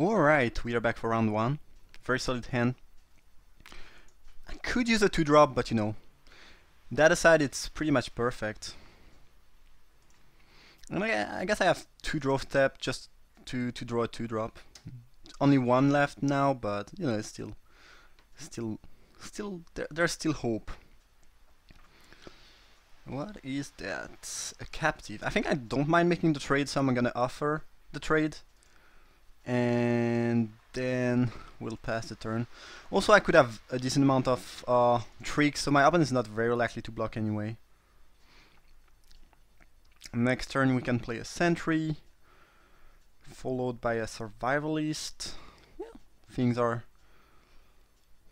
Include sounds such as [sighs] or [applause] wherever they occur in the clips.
Alright, we are back for round one. Very solid hand. I could use a 2-drop, but you know, that aside, it's pretty much perfect. And I, I guess I have 2 draw step just to, to draw a 2-drop. Only one left now, but you know, it's still, still, still, there, there's still hope. What is that? A captive. I think I don't mind making the trade, so I'm gonna offer the trade and then we'll pass the turn. Also, I could have a decent amount of uh, tricks, so my opponent is not very likely to block anyway. Next turn we can play a sentry, followed by a survivalist. Yeah, things are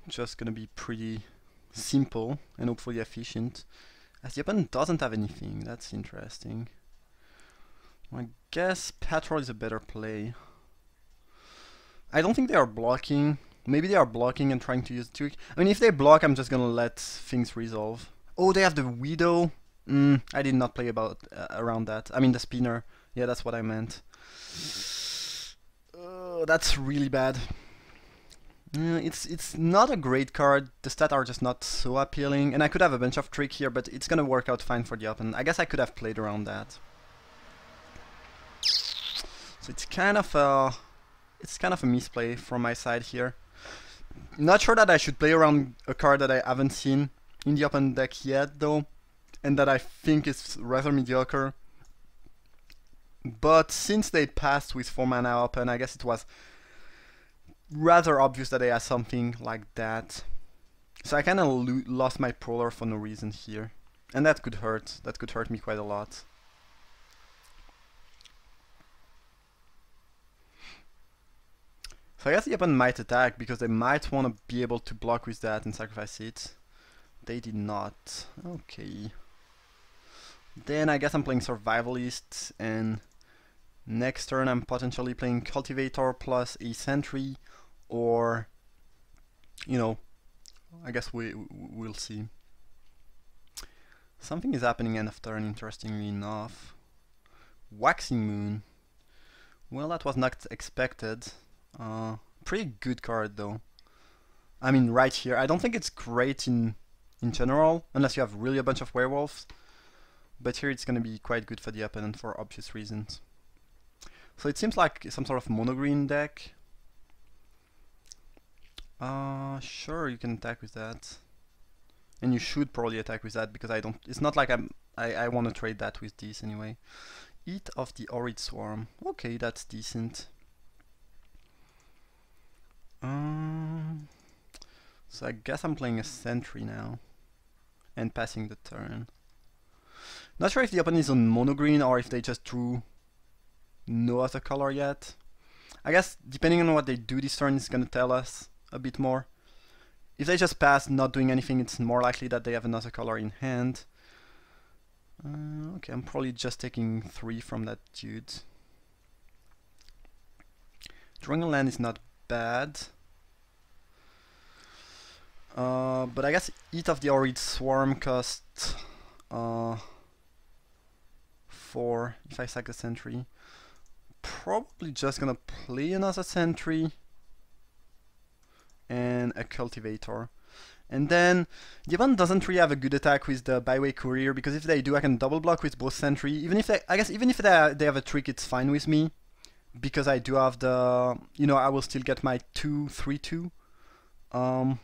just gonna be pretty simple and hopefully efficient. As the opponent doesn't have anything, that's interesting. I guess Patrol is a better play. I don't think they are blocking. Maybe they are blocking and trying to use trick. I mean, if they block, I'm just gonna let things resolve. Oh, they have the Widow. Mm, I did not play about uh, around that. I mean, the spinner. Yeah, that's what I meant. Uh, that's really bad. Uh, it's it's not a great card. The stats are just not so appealing, and I could have a bunch of trick here, but it's gonna work out fine for the open. I guess I could have played around that. So it's kind of a it's kind of a misplay from my side here. Not sure that I should play around a card that I haven't seen in the open deck yet though, and that I think is rather mediocre. But since they passed with 4 mana open, I guess it was rather obvious that they had something like that. So I kinda lost my Prowler for no reason here. And that could hurt, that could hurt me quite a lot. So I guess the opponent might attack because they might want to be able to block with that and sacrifice it. They did not. Okay. Then I guess I'm playing Survivalist and next turn I'm potentially playing Cultivator plus a Sentry or you know I guess we we'll see. Something is happening end of turn interestingly enough. Waxing Moon. Well that was not expected. Uh, pretty good card though. I mean, right here. I don't think it's great in in general, unless you have really a bunch of werewolves. But here it's gonna be quite good for the opponent for obvious reasons. So it seems like some sort of mono-green deck. Uh, sure, you can attack with that. And you should probably attack with that because I don't. It's not like I'm. I I want to trade that with this anyway. Eat of the Horrid Swarm. Okay, that's decent. So I guess I'm playing a sentry now. And passing the turn. Not sure if the opponent is on mono green or if they just drew no other color yet. I guess depending on what they do this turn is gonna tell us a bit more. If they just pass not doing anything, it's more likely that they have another color in hand. Uh, okay, I'm probably just taking three from that dude. Drawing a land is not bad. Uh, but I guess Eat of the Horrid Swarm cost uh, 4 if I sack a sentry. Probably just gonna play another sentry and a cultivator. And then the opponent doesn't really have a good attack with the byway courier because if they do I can double block with both sentry. Even if they I guess even if they, they have a trick it's fine with me. Because I do have the you know I will still get my 2 3 2. Um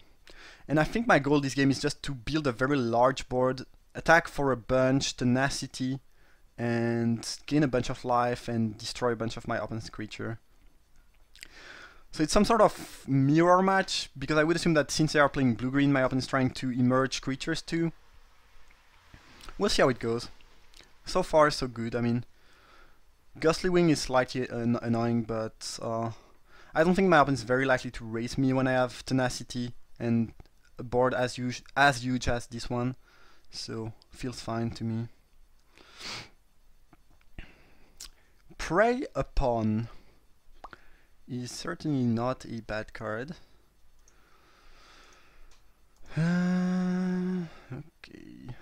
and I think my goal this game is just to build a very large board, attack for a bunch, tenacity, and gain a bunch of life and destroy a bunch of my opponent's creature. So it's some sort of mirror match, because I would assume that since they are playing blue-green, my opponent is trying to emerge creatures too. We'll see how it goes. So far, so good. I mean, Ghostly Wing is slightly an annoying, but uh, I don't think my opponent is very likely to raise me when I have Tenacity, and a board as huge as huge as this one. So feels fine to me. Prey upon is certainly not a bad card. Uh, okay.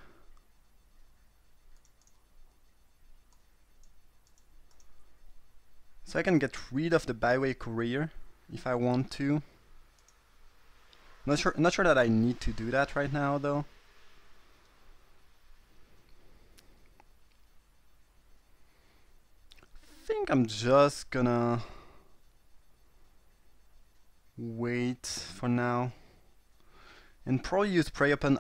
So I can get rid of the byway courier if I want to. Not sure not sure that I need to do that right now though. I think I'm just gonna wait for now and probably use Prey Upon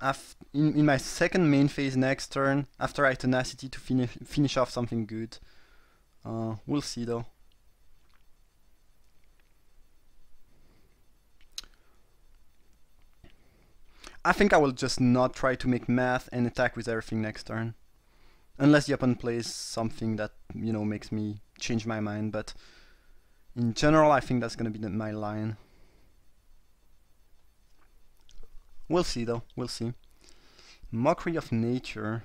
in, in my second main phase next turn after I Tenacity to finish finish off something good. Uh, we'll see though. I think I will just not try to make math and attack with everything next turn. Unless the opponent plays something that, you know, makes me change my mind, but in general I think that's gonna be the, my line. We'll see though, we'll see. Mockery of Nature,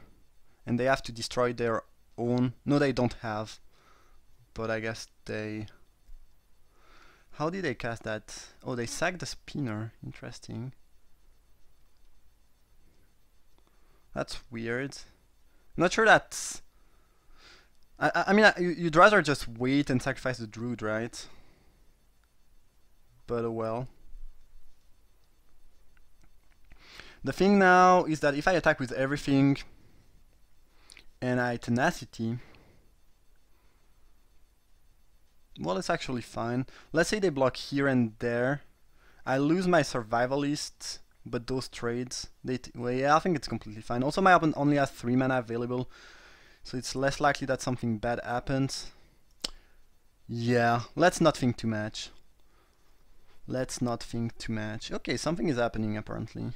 and they have to destroy their own, no they don't have, but I guess they... How did they cast that? Oh, they sacked the spinner, interesting. That's weird. Not sure that's... I, I mean, you'd rather just wait and sacrifice the druid, right? But oh well. The thing now is that if I attack with everything and I tenacity, well, it's actually fine. Let's say they block here and there. I lose my survivalist but those trades, they well, yeah, I think it's completely fine. Also, my opponent only has 3 mana available, so it's less likely that something bad happens. Yeah, let's not think too much. Let's not think too much. Okay, something is happening apparently.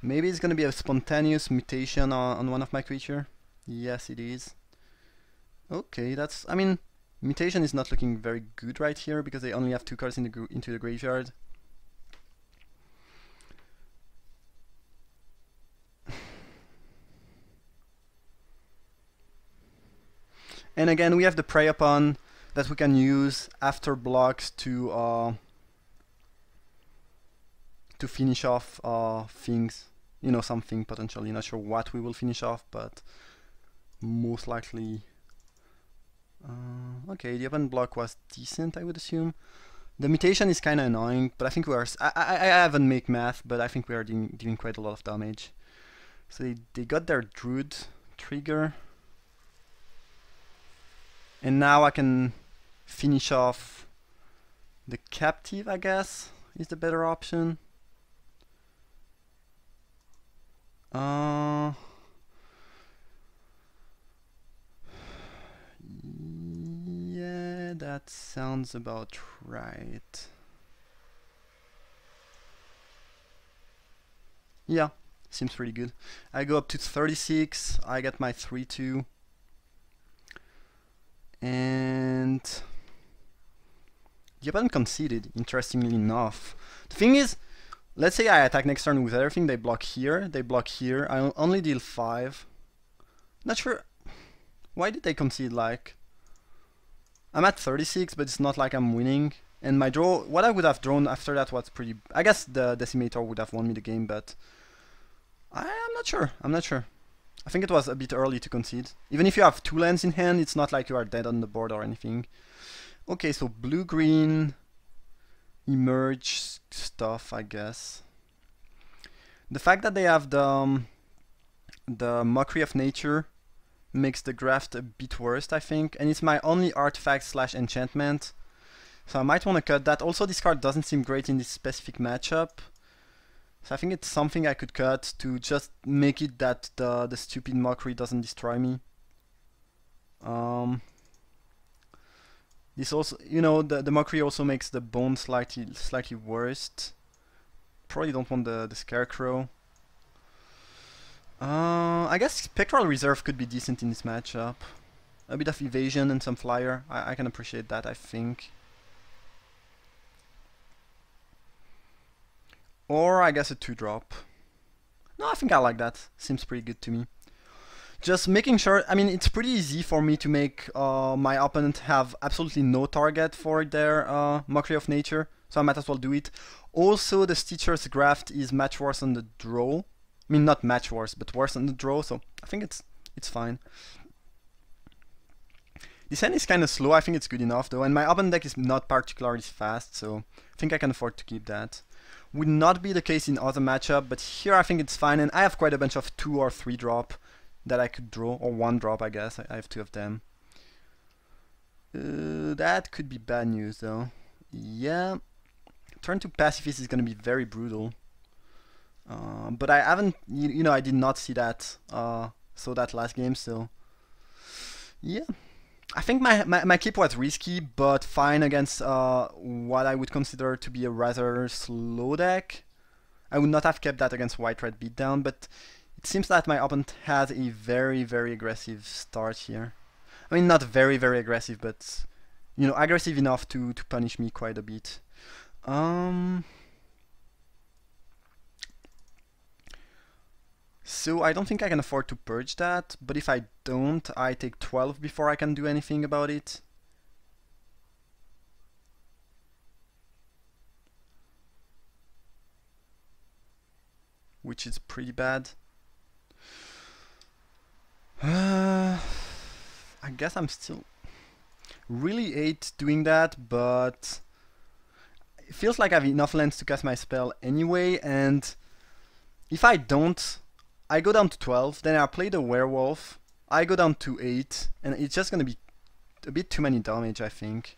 Maybe it's gonna be a spontaneous mutation on, on one of my creature. Yes, it is. Okay, that's... I mean, mutation is not looking very good right here because they only have two cards in the into the graveyard. And again, we have the prey upon that we can use after blocks to uh, to finish off uh, things. You know, something potentially. Not sure what we will finish off, but most likely. Uh, okay, the open block was decent, I would assume. The mutation is kind of annoying, but I think we are. I, I, I haven't made math, but I think we are doing, doing quite a lot of damage. So they, they got their Druid trigger. And now I can finish off the captive, I guess, is the better option. Uh, yeah, that sounds about right. Yeah, seems pretty good. I go up to 36, I get my 3-2. And opponent conceded, interestingly enough. The thing is, let's say I attack next turn with everything, they block here, they block here, I only deal 5. Not sure, why did they concede like? I'm at 36, but it's not like I'm winning. And my draw, what I would have drawn after that was pretty, I guess the Decimator would have won me the game, but I am not sure, I'm not sure. I think it was a bit early to concede. Even if you have two lands in hand, it's not like you are dead on the board or anything. Okay, so blue-green emerge stuff, I guess. The fact that they have the um, the mockery of nature makes the graft a bit worse, I think. And it's my only artifact slash enchantment. So I might want to cut that. Also, this card doesn't seem great in this specific matchup. So I think it's something I could cut to just make it that the, the stupid mockery doesn't destroy me. Um, this also, you know, the, the mockery also makes the bone slightly slightly worse. Probably don't want the, the scarecrow. Uh, I guess Spectral Reserve could be decent in this matchup. A bit of evasion and some flyer. I, I can appreciate that, I think. Or I guess a 2-drop. No, I think I like that. Seems pretty good to me. Just making sure, I mean, it's pretty easy for me to make uh, my opponent have absolutely no target for their uh, Mockery of Nature, so I might as well do it. Also, the Stitcher's Graft is much worse on the draw. I mean, not much worse, but worse on the draw, so I think it's it's fine. This hand is kind of slow, I think it's good enough though, and my open deck is not particularly fast, so I think I can afford to keep that. Would not be the case in other matchup, but here I think it's fine, and I have quite a bunch of 2 or 3 drop that I could draw, or 1 drop I guess, I, have two of them. Uh, that could be bad news though. Yeah, turn to pacifist is going to be very brutal. Uh, but I haven't, you, you, know, I did not see that, uh, saw that last game, so yeah. I think my, my, my keep was risky, but fine against uh, what I would consider to be a rather slow deck. I would not have kept that against White Red Beatdown, but it seems that my opponent has a very, very aggressive start here. I mean, not very, very aggressive, but, you know, aggressive enough to, to punish me quite a bit. Um... So I don't think I can afford to purge that, but if I don't, I take 12 before I can do anything about it. Which is pretty bad. Uh, [sighs] I guess I'm still really hate doing that, but it feels like I have enough lands to cast my spell anyway, and if I don't, I go down to 12, then I play the werewolf, I go down to 8, and it's just gonna be a bit too many damage, I think.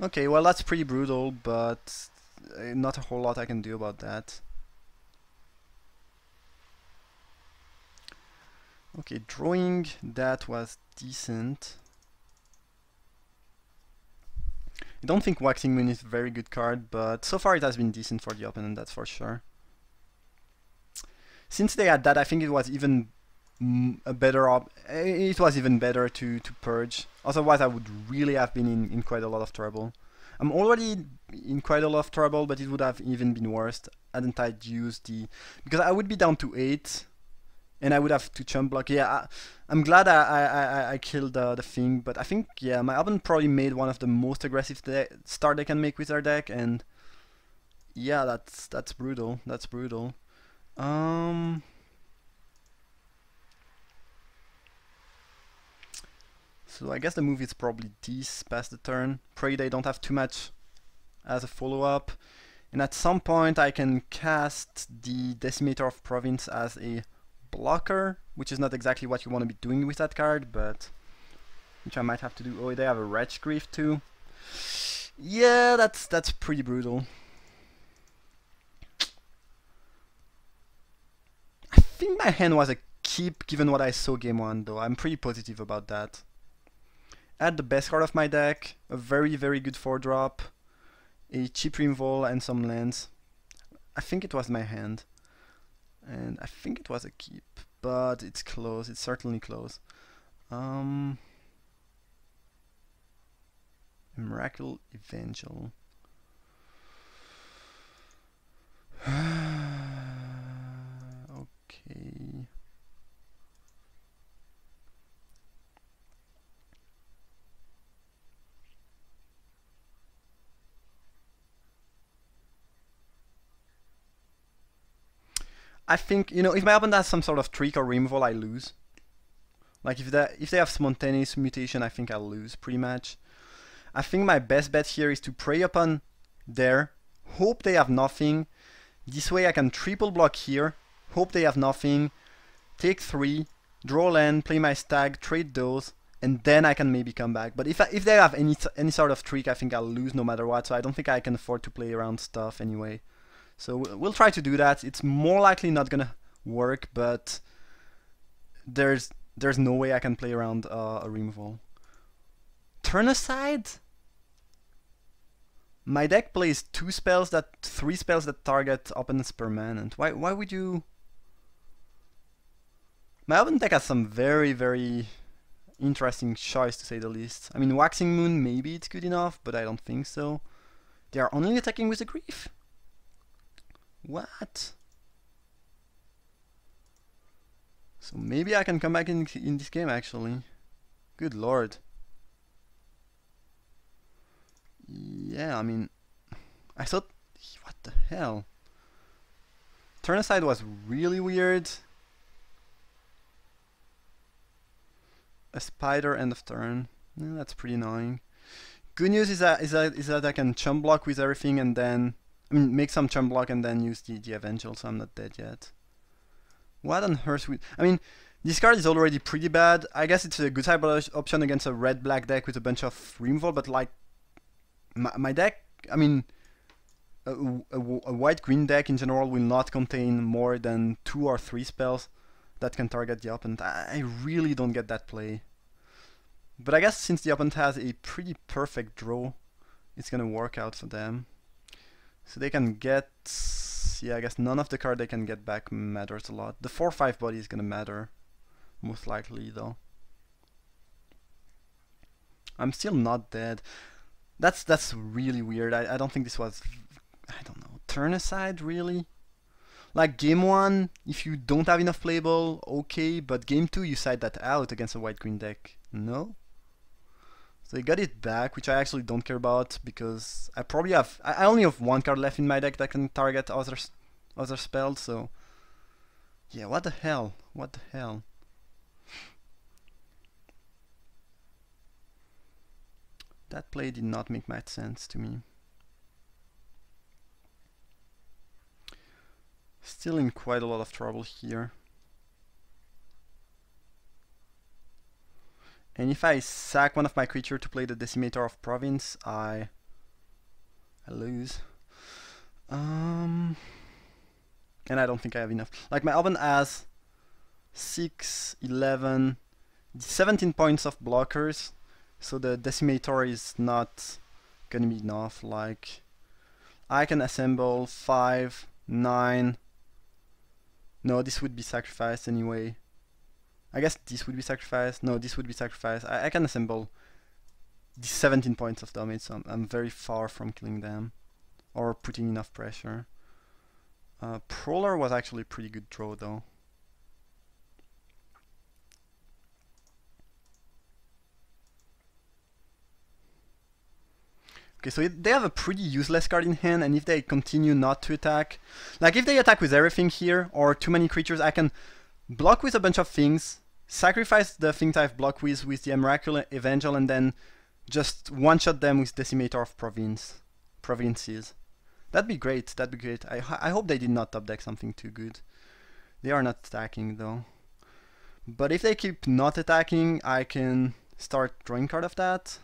Okay, well that's pretty brutal, but uh, not a whole lot I can do about that. Okay, drawing, that was decent. I don't think Waxing Moon is a very good card, but so far it has been decent for the opponent, that's for sure since they had that, I think it was even a better op it was even better to to purge. Otherwise I would really have been in, in quite a lot of trouble. I'm already in quite a lot of trouble but it would have even been worse. Hadn't I used the because I would be down to 8 and I would have to chump block. Yeah I, am glad I, I, I, killed uh, the thing but I think yeah my opponent probably made one of the most aggressive de start they can make with their deck and yeah that's that's brutal. That's brutal um. So I guess the move is probably this past the turn. Pray they don't have too much as a follow-up. And at some point I can cast the Decimator of Province as a blocker, which is not exactly what you want to be doing with that card, but which I might have to do. Oh, they have a Wretch Gryff too. Yeah, that's that's pretty brutal. Think my hand was a keep given what I saw game 1 though. I'm pretty positive about that. I had the best card of my deck, a very very good 4 drop, a cheap removal and some lands. I think it was my hand. And I think it was a keep, but it's close, it's certainly close. Um, Emrakul Evangel. [sighs] I think, you know, if my opponent has some sort of trick or removal, I lose. Like, if they, if they have spontaneous mutation, I think I'll lose, pretty much. I think my best bet here is to prey upon there, hope they have nothing. This way I can triple block here, hope they have nothing, take three, draw land, play my stag, trade those, and then I can maybe come back. But if I, if they have any any sort of trick, I think I'll lose no matter what. So I don't think I can afford to play around stuff anyway. So we'll try to do that. It's more likely not gonna work, but there's there's no way I can play around uh, a removal. Turn aside. My deck plays two spells that three spells that target opponents permanent. Why why would you my open deck has some very, very interesting choice to say the least. I mean, Waxing Moon, maybe it's good enough, but I don't think so. They are only attacking with a Gryff? What? So maybe I can come back in, in this game, actually. Good lord. Yeah, I mean, I thought, what the hell? Turn aside was really weird. a spider end of turn. Yeah, that's pretty annoying. Good news is that is that is that I can chump block with everything and then I mean make some chump block and then use the the Evangel, so I'm not dead yet. What on earth with I mean this card is already pretty bad. I guess it's a good of option against a red black deck with a bunch of removal, but like my, my deck, I mean, a, a, a white green deck in general will not contain more than two or three spells that can target the opponent. I really don't get that play. But I guess since the opponent has a pretty perfect draw, it's gonna work out for them. So they can get yeah, I guess none of the card they can get back matters a lot. The 4-5 body is gonna matter most likely though. I'm still not dead. That's that's really weird. I, I don't think this was I don't know turn aside really. Like game one, if you don't have enough playable, okay, but game two you side that out against a white green deck. No. So I got it back, which I actually don't care about because I probably have I only have one card left in my deck that can target other other spells. So yeah, what the hell? What the hell? That play did not make much sense to me. Still in quite a lot of trouble here. And if I sack one of my creature to play the Decimator of Province, I, I lose. Um, and I don't think I have enough. Like my opponent has 6, 11, 17 points of blockers so the decimator is not gonna be enough like I can assemble 5 9 no this would be sacrificed anyway I guess this would be sacrificed no this would be sacrificed I, I can assemble the 17 points of damage so I'm, I'm, very far from killing them or putting enough pressure. Uh, Prowler was actually a pretty good draw though. Okay, so it, they have a pretty useless card in hand, and if they continue not to attack, like if they attack with everything here, or too many creatures, I can block with a bunch of things, sacrifice the things I've blocked with with the Emrakul Evangel, and then just one-shot them with Decimator of Province, Provinces. That'd be great, that'd be great. I, I hope they did not top deck something too good. They are not attacking though. But if they keep not attacking, I can start drawing card of that.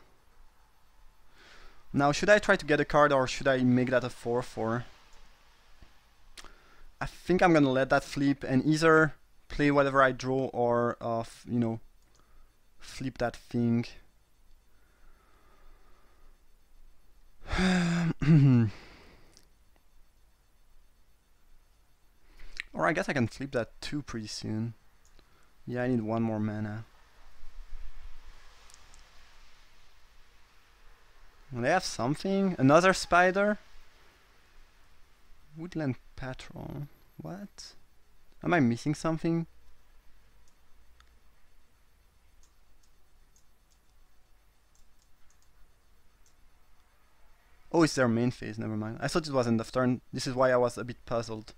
Now, should I try to get a card or should I make that a 4-4? I think I'm gonna let that flip and either play whatever I draw or, uh, you know, flip that thing. [sighs] or I guess I can flip that too pretty soon. Yeah, I need one more mana. They have something? Another spider? Woodland Patrol. What? Am I missing something? Oh, it's their main phase, never mind. I thought it was end of turn. This is why I was a bit puzzled.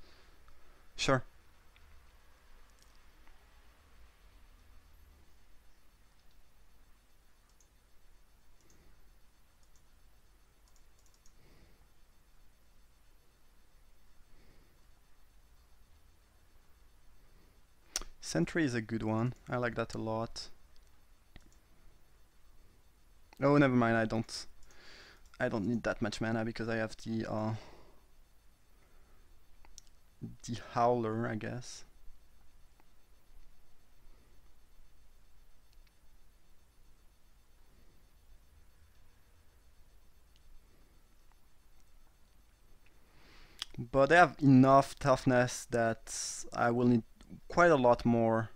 Sure. Sentry is a good one. I like that a lot. Oh, never mind. I don't. I don't need that much mana because I have the uh, the Howler, I guess. But they have enough toughness that I will need quite a lot more.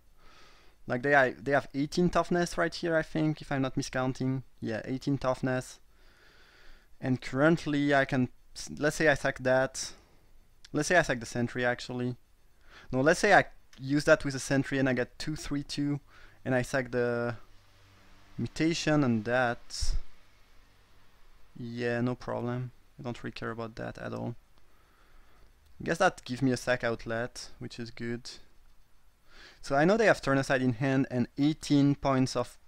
Like they they have 18 toughness right here, I think, if I'm not miscounting. Yeah, 18 toughness. And currently I can, let's say I sack that. Let's say I sack the sentry actually. No, let's say I use that with a sentry and I get 2, 3, 2. And I sack the mutation and that. Yeah, no problem. I don't really care about that at all. I guess that gives me a sack outlet, which is good. So I know they have turn aside in hand and 18 points of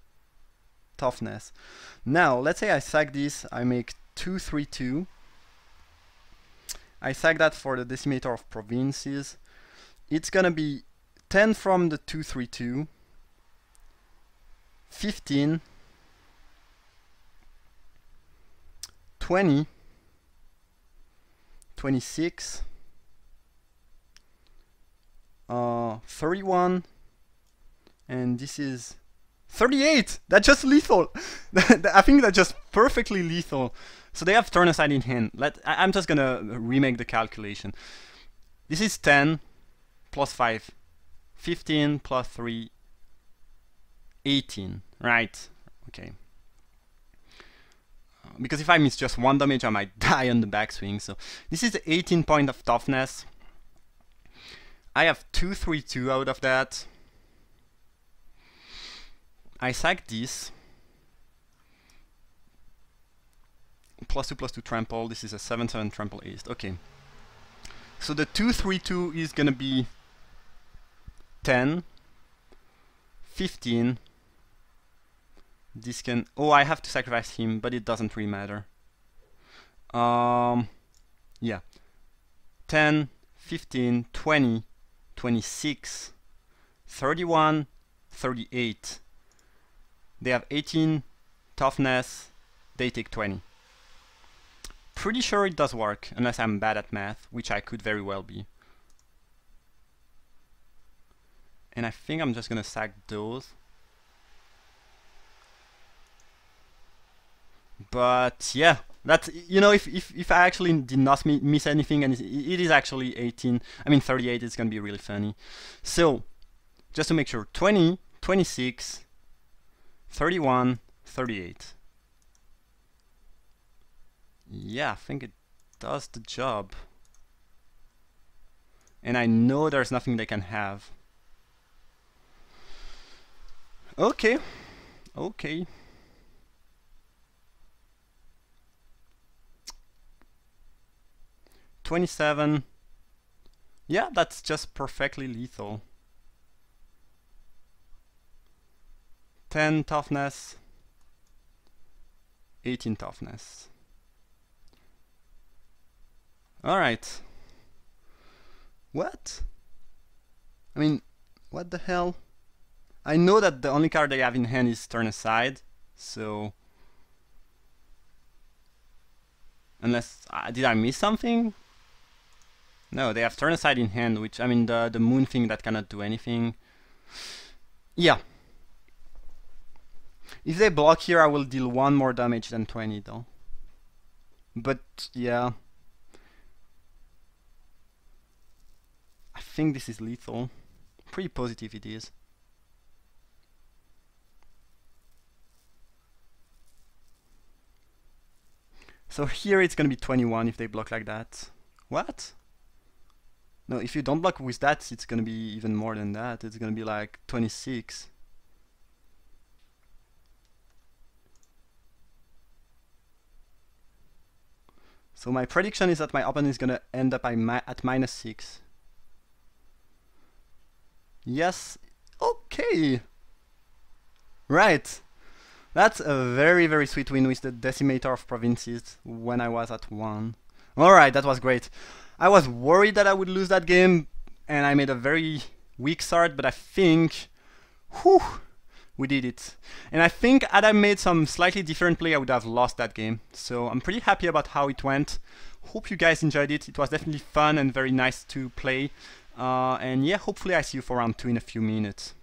toughness. Now, let's say I sack this, I make 2, 3, 2. I sack that for the decimator of provinces. It's gonna be 10 from the 2, 3, 2. 15. 20. 26. Uh, 31. And this is 38! That's just lethal! [laughs] I think that's just perfectly lethal. So they have turn aside in hand. Let I, am just gonna remake the calculation. This is 10 plus 5. 15 plus 3. 18. Right. Okay. Uh, because if I miss just one damage, I might [laughs] die on the backswing. So this is 18 point of toughness. I have 232 out of that. I sack this. Plus 2 plus 2 trample. This is a 7 7 trample east. Okay. So the 232 is gonna be 10, 15. This can. Oh, I have to sacrifice him, but it doesn't really matter. Um, yeah. 10, 15, 20, 26, 31, 38. They have 18 toughness, they take 20. Pretty sure it does work, unless I'm bad at math, which I could very well be. And I think I'm just gonna sack those. But yeah, that's you know if if if I actually did not miss anything and it is actually 18, I mean 38, it's gonna be really funny. So just to make sure, 20, 26, 31, 38. Yeah, I think it does the job. And I know there's nothing they can have. Okay. Okay. Twenty-seven. Yeah, that's just perfectly lethal. 10 toughness, 18 toughness. Alright. What? I mean, what the hell? I know that the only card they have in hand is turn aside, so... Unless, uh, did I miss something? No, they have turn aside in hand, which, I mean, the, the moon thing that cannot do anything. Yeah, if they block here, I will deal one more damage than 20 though. But yeah. I think this is lethal. Pretty positive it is. So here it's gonna be 21 if they block like that. What? No, if you don't block with that, it's gonna be even more than that. It's gonna be like 26. So my prediction is that my opponent is gonna end up at minus 6. Yes, okay. Right. That's a very, very sweet win with the Decimator of Provinces when I was at 1. Alright, that was great. I was worried that I would lose that game, and I made a very weak start, but I think... Whew, we did it. And I think had I made some slightly different play, I would have lost that game. So I'm pretty happy about how it went. Hope you guys enjoyed it. It was definitely fun and very nice to play. Uh, and yeah, hopefully I see you for round two in a few minutes.